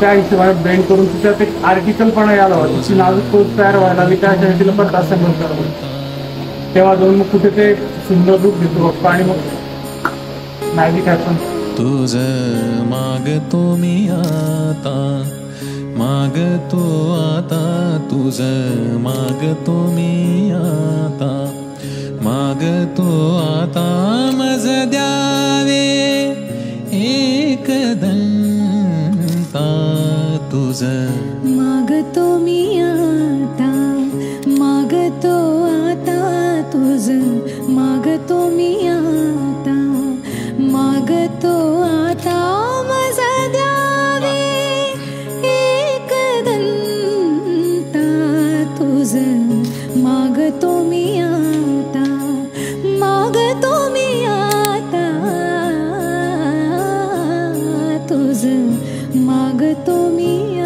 त्या हिशोबाने बेंड करून तिच्यात एक आर्टिकल पण यायला हवा तिची नाजूक पोच तयार व्हायला हवी त्या तिला पण तास करावं तेव्हा जाऊन मग कुठे ते सुंदर रूप घेतो बघतो आणि मग मॅजिक हॅपन तुझ मागतो मी आता. मागतो आता. तुझ मागतो मी आता. मागतो आता. मज द्यावे. एक तुझ. मागतो मी आता मागतो आता तुझ. मागतो मी आता मागतो आता. माझा द्यावे एक दंता तुझ. मागतो मी आता मागतो मी आता तुझ. मागतो मी